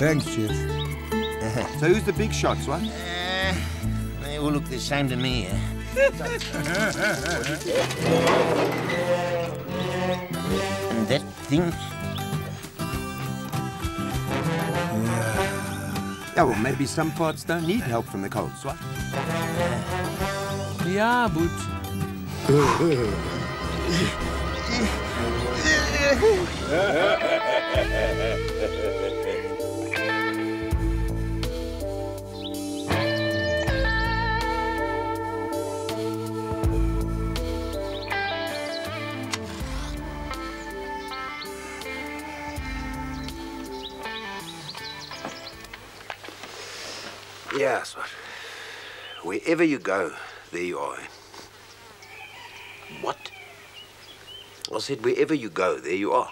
Thanks, Chief. so who's the big shots, what? Uh, they all look the same to me. Eh? and that thing? Yeah, well, maybe some parts don't need help from the Colts, what? Yeah, but... Swat. Wherever you go, there you are. What? I said, wherever you go, there you are.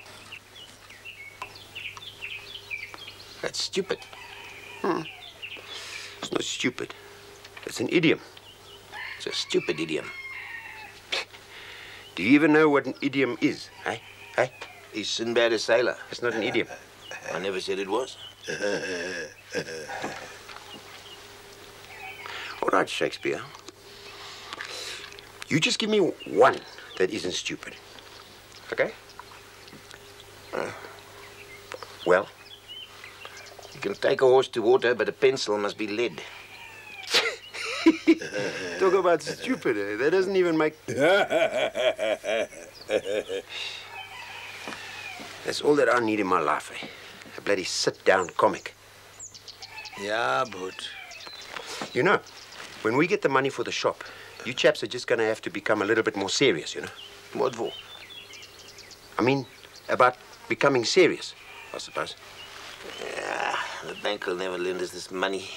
That's stupid. Hmm. It's not stupid. It's an idiom. It's a stupid idiom. Do you even know what an idiom is, hey? Hey? Is Sinbad a sailor? It's not an idiom. I never said it was. All right, Shakespeare. You just give me one that isn't stupid. Okay? Uh, well? You can take a horse to water, but a pencil must be lead. Talk about stupid. Eh? That doesn't even make. That's all that I need in my life. Eh? A bloody sit down comic. Yeah, but. You know, when we get the money for the shop, you chaps are just going to have to become a little bit more serious, you know? What for? I mean, about becoming serious, I suppose. Yeah, the bank will never lend us this money.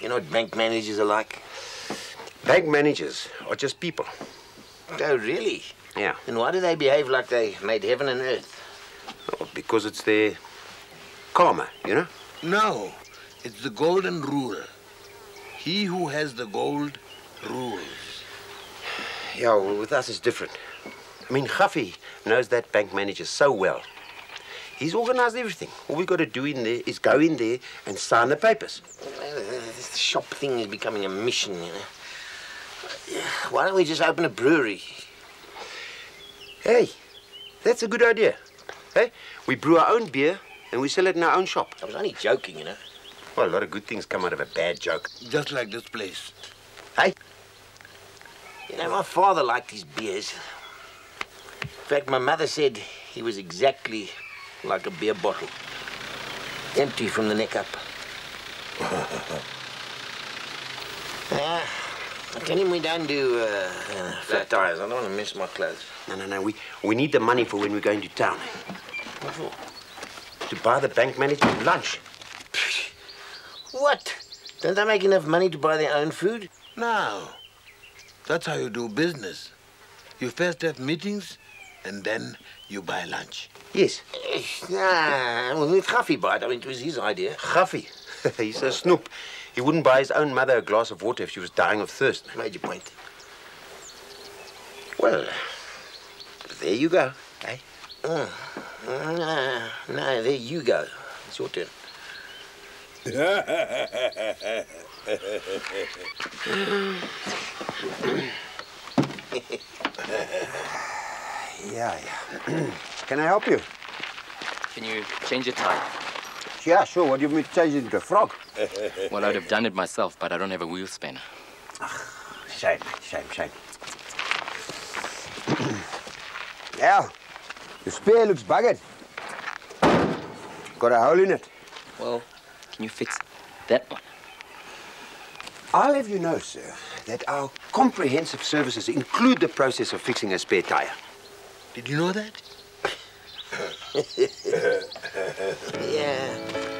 You know what bank managers are like? Bank managers are just people. Oh, really? Yeah. Then why do they behave like they made heaven and earth? Well, because it's their karma, you know? No, it's the golden rule. He who has the gold rules. Yeah, well, with us it's different. I mean, Gaffie knows that bank manager so well. He's organized everything. All we've got to do in there is go in there and sign the papers. This shop thing is becoming a mission, you know. Why don't we just open a brewery? Hey, that's a good idea. Hey, we brew our own beer and we sell it in our own shop. I was only joking, you know. Well, a lot of good things come out of a bad joke. Just like this place. Hey? You know, my father liked his beers. In fact, my mother said he was exactly like a beer bottle. Empty from the neck up. yeah, I tell him we don't do uh, uh, flat tires. I don't want to miss my clothes. No, no, no. We, we need the money for when we're going to town. What for? To buy the bank manager lunch. What? Don't they make enough money to buy their own food? No. That's how you do business. You first have meetings, and then you buy lunch. Yes. Nah, well, with Gaffie bought, I mean, it was his idea. Gaffie. He's a snoop. He wouldn't buy his own mother a glass of water if she was dying of thirst. Made your point. Well, there you go, eh? Uh, no, no, there you go. It's your turn. yeah, yeah. Can I help you? Can you change your tire? Yeah, sure. What do you want me to change it into a frog? Well, I'd have done it myself, but I don't have a wheel spanner. Shame, shame, shame. yeah, the spear looks buggered. Got a hole in it. Well, can you fix that one? I'll have you know, sir, that our comprehensive services include the process of fixing a spare tire. Did you know that? yeah.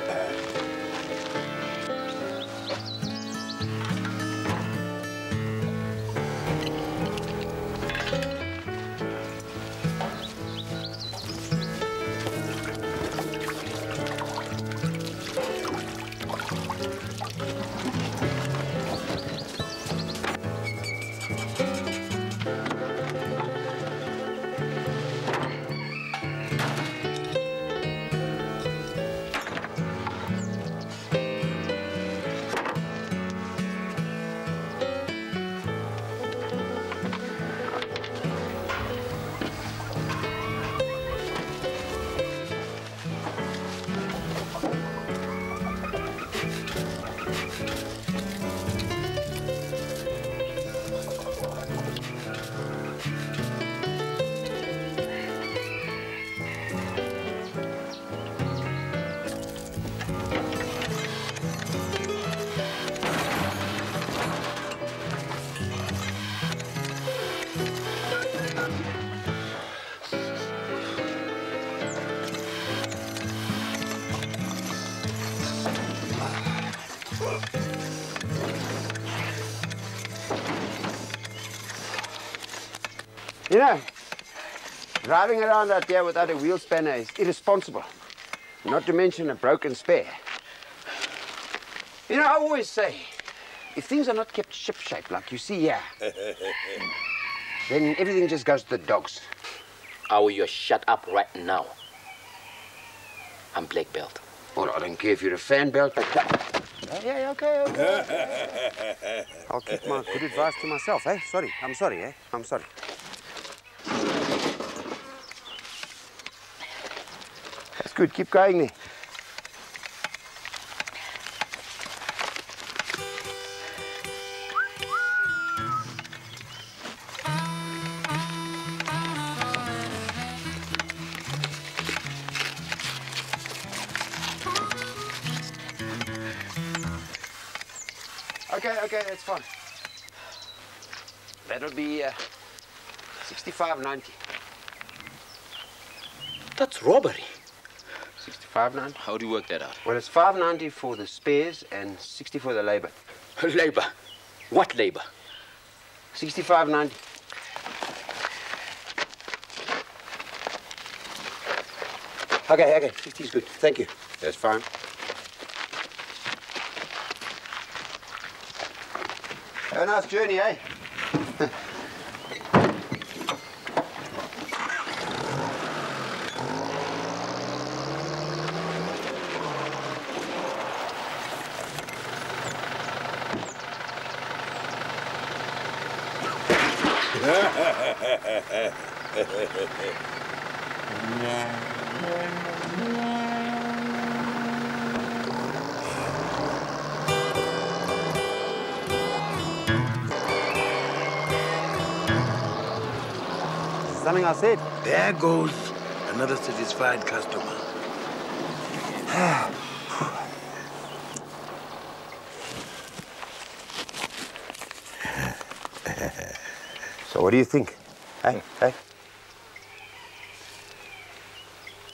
You know, driving around out there without a wheel spanner is irresponsible. Not to mention a broken spare. You know, I always say, if things are not kept ship-shape like you see here, then everything just goes to the dogs. How will you shut up right now? I'm black belt. Well, I don't care if you're a fan belt, but... Yeah, yeah, okay, okay. I'll keep my good advice to myself, eh? Sorry, I'm sorry, eh? I'm sorry. Good, keep going there. Okay, okay, that's fine. That'll be uh, 65.90. That's robbery. 65.90. How do you work that out? Well, it's 5.90 for the spares and 60 for the labor. Labor. What labor? 65.90. Okay, okay, 50 is good. Thank you. That's fine. Have a nice journey, eh? Something I said. There goes another satisfied customer. So what do you think? Hey, hey.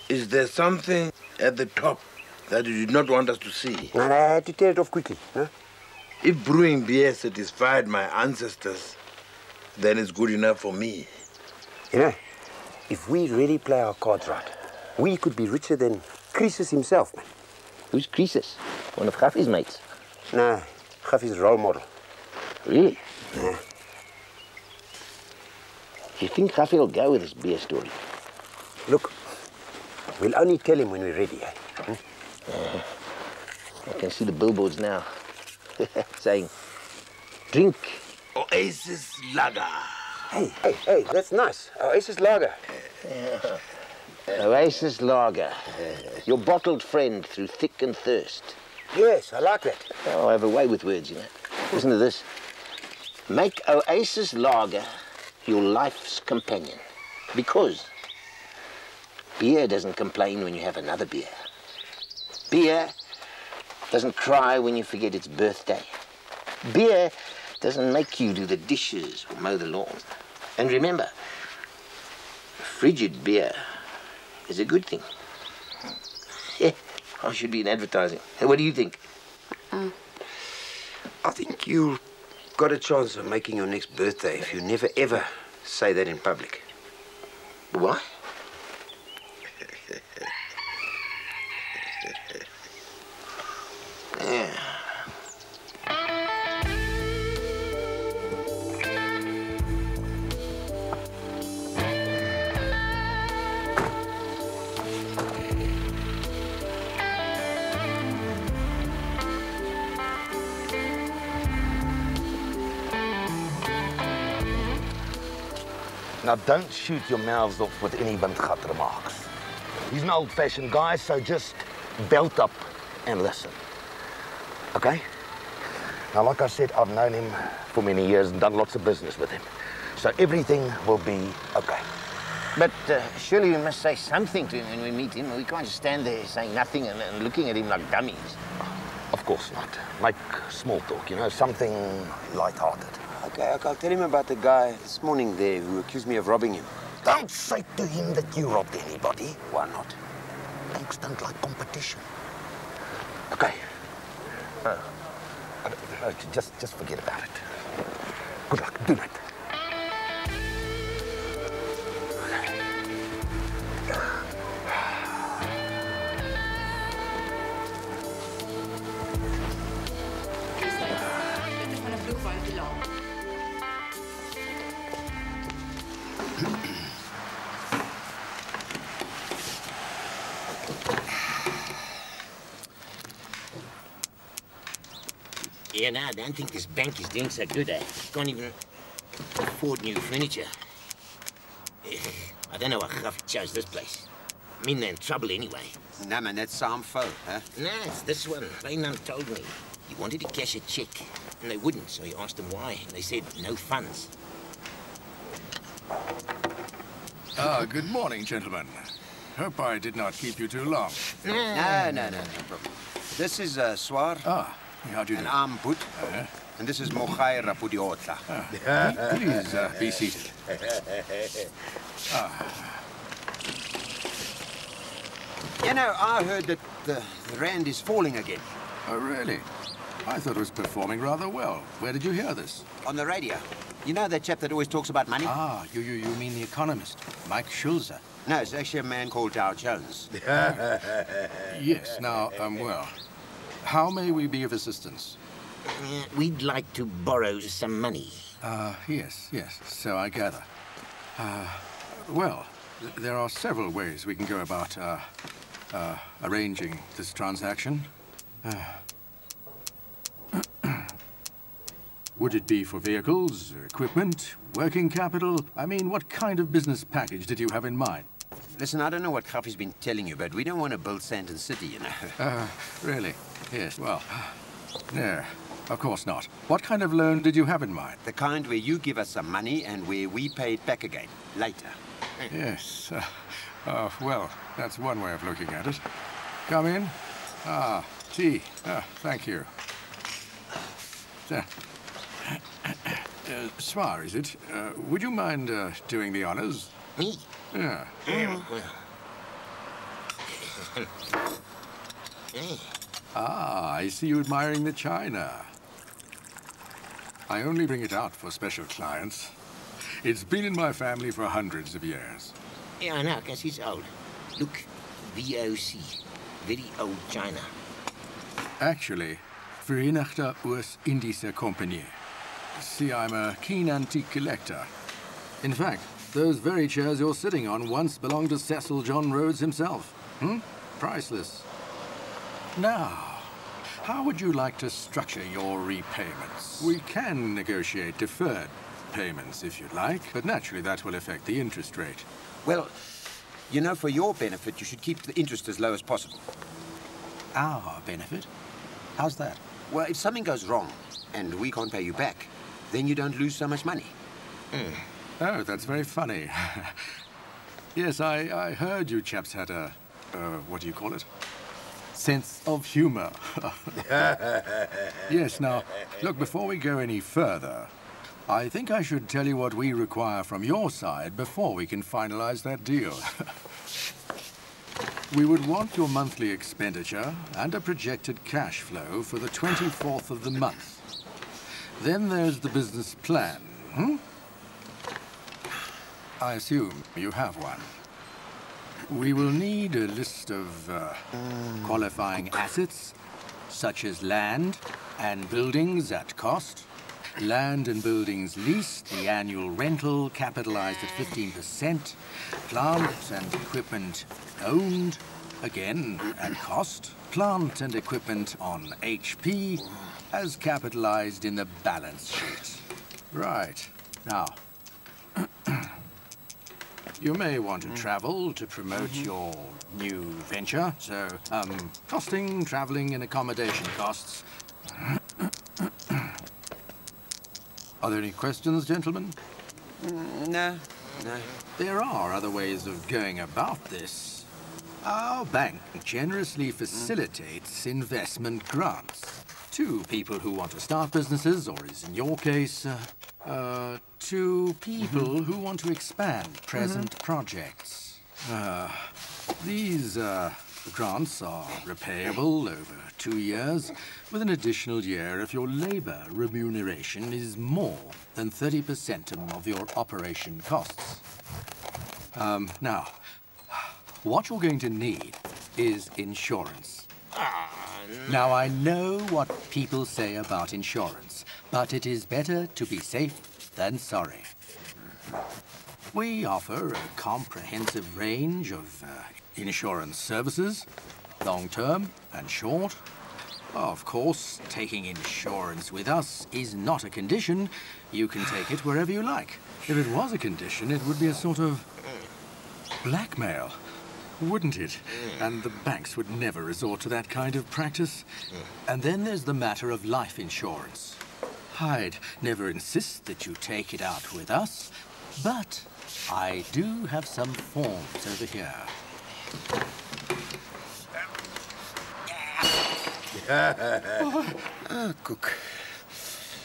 Is there something at the top that you did not want us to see? No, no, I had to tear it off quickly. No? If brewing beer satisfied my ancestors, then it's good enough for me. You know, if we really play our cards right, we could be richer than Croesus himself, man. Who's Croesus? One of Gaffie's mates. No, Gaffie's role model. Really? Yeah. You think Gaffie will go with this beer story? Look, we'll only tell him when we're ready, eh? I can see the billboards now saying, drink. Oasis Lager. Hey, hey, hey, that's nice. Oasis Lager. Oasis Lager. Your bottled friend through thick and thirst. Yes, I like that. Oh, I have a way with words, you know. Listen to this. Make Oasis Lager your life's companion. Because beer doesn't complain when you have another beer. Beer doesn't cry when you forget its birthday. Beer doesn't make you do the dishes or mow the lawn. And remember, frigid beer is a good thing. Yeah, I should be in advertising. What do you think? Oh. I think you've got a chance of making your next birthday if you never ever say that in public. Why? Now, don't shoot your mouths off with any windgat remarks. He's an old-fashioned guy, so just belt up and listen. Okay? Now, like I said, I've known him for many years and done lots of business with him. So everything will be okay. But uh, surely we must say something to him when we meet him. We can't just stand there saying nothing and, and looking at him like dummies. Of course not. Make small talk, you know, something light-hearted. Okay, okay, I'll tell him about the guy this morning there who accused me of robbing him. Don't say to him that you robbed anybody. Why not? Thanks don't like competition. Okay. Uh, uh, just, just forget about it. Good luck. Do it. Yeah, no, I don't think this bank is doing so good, eh? Can't even afford new furniture. I don't know why Gaffie chose this place. I mean, they're in trouble anyway. No, man, that's Sam Foe, huh? No, it's this one. Plainum told me. He wanted to cash a check, and they wouldn't, so he asked them why. They said no funds. Ah, good morning, gentlemen. Hope I did not keep you too long. No, no, no, no problem. This is uh, Swaer, Ah, how do you do? and I'm Boet, Uh, and this is Moegae Rapudiotla. please uh, be seated. You know, I heard that the, the rand is falling again Oh, really? I thought it was performing rather well. Where did you hear this? on the radio. You know that chap that always talks about money? Ah, you, you, you mean the economist, Mike Schüssler. No, it's actually a man called Dow Jones. Yes, now, um, well, how may we be of assistance? Uh, we'd like to borrow some money. Uh, yes, yes, so I gather. Uh, well, th there are several ways we can go about, uh, uh, arranging this transaction. Uh, Would it be for vehicles, equipment, working capital? I mean, what kind of business package did you have in mind? Listen, I don't know what Gaffie's been telling you, but we don't want to build Sandton City, you know. Uh, really? Yes, well, no, of course not. What kind of loan did you have in mind? The kind where you give us some money and where we pay it back again, later. Yes, uh, uh, well, that's one way of looking at it. Come in. Ah, tea. Ah, thank you. There. Uh, Swaer, is it? Uh, would you mind uh, doing the honors? Me? Yeah. Ah, I see you admiring the china. I only bring it out for special clients. It's been in my family for hundreds of years. Yeah, I know, because he's old. Look, VOC. Very old China. Actually, Verenigde Oost-Indische Compagnie. See, I'm a keen antique collector. In fact, those very chairs you're sitting on once belonged to Cecil John Rhodes himself. Hmm? Priceless. Now, how would you like to structure your repayments? We can negotiate deferred payments if you'd like, but naturally that will affect the interest rate. Well, you know, for your benefit, you should keep the interest as low as possible. Our benefit? How's that? Well, if something goes wrong and we can't pay you back, then you don't lose so much money. Oh, that's very funny. yes, I, I heard you chaps had a, uh, what do you call it? Sense of humor. yes, now, look, before we go any further, I think I should tell you what we require from your side before we can finalize that deal. we would want your monthly expenditure and a projected cash flow for the 24th of the month. Then there's the business plan, hmm? I assume you have one. We will need a list of uh, qualifying assets, such as land and buildings at cost, land and buildings leased, the annual rental capitalized at 15%, plant and equipment owned, again at cost, plant and equipment on HP, as capitalized in the balance sheet. Right. Now, you may want to travel to promote your new venture. So, um, costing, traveling, and accommodation costs. Are there any questions, gentlemen? No, no. There are other ways of going about this. Our bank generously facilitates investment grants to people who want to start businesses, or as in your case, uh, uh, to people who want to expand present projects. Uh, these uh, grants are repayable over two years, with an additional year if your labor remuneration is more than 30% of your operation costs. Um, now, what you're going to need is insurance. Now, I know what people say about insurance, but it is better to be safe than sorry. We offer a comprehensive range of uh, insurance services, long-term and short. Of course, taking insurance with us is not a condition. You can take it wherever you like. If it was a condition, it would be a sort of blackmail, wouldn't it? And the banks would never resort to that kind of practice. And then there's the matter of life insurance. I'd never insists that you take it out with us, but I do have some forms over here. Ah, Cook.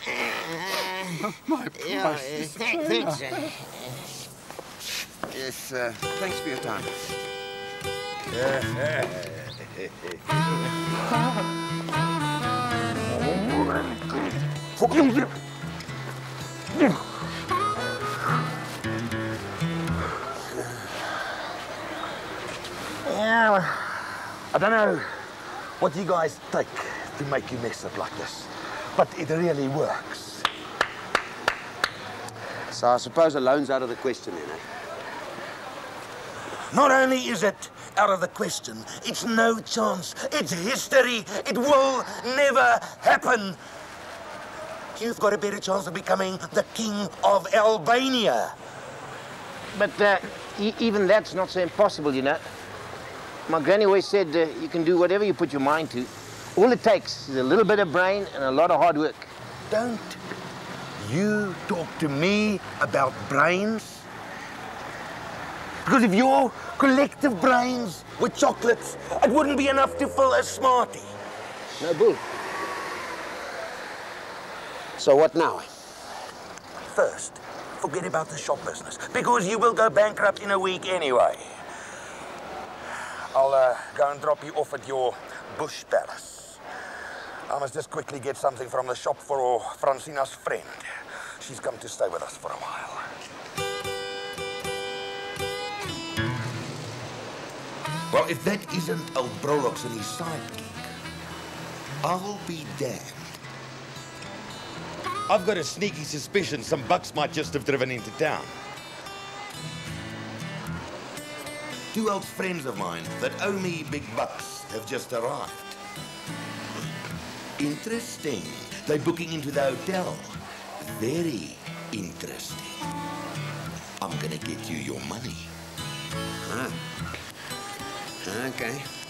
My Yeah, priceless thanks. Yes, uh, thanks for your time. Yeah, I don't know what you guys take to make you mess up like this, but it really works. So I suppose a loan's out of the question then, eh? Not only is it out of the question, it's no chance. It's history. It will never happen. You've got a better chance of becoming the king of Albania. But uh, e- even that's not so impossible, you know. My granny always said uh, you can do whatever you put your mind to. All it takes is a little bit of brain and a lot of hard work. Don't you talk to me about brains? Because if your collective brains were chocolates, it wouldn't be enough to fill a Smartie. No bull. So what now? First, forget about the shop business, because you will go bankrupt in a week anyway. I'll uh, go and drop you off at your bush palace. I must just quickly get something from the shop for Francina's friend. She's come to stay with us for a while. Well, if that isn't old Brolox and his sidekick, I'll be damned. I've got a sneaky suspicion some bucks might just have driven into town. Two old friends of mine that owe me big bucks have just arrived. Interesting. They're booking into the hotel. Very interesting. I'm gonna get you your money. Ah, okay.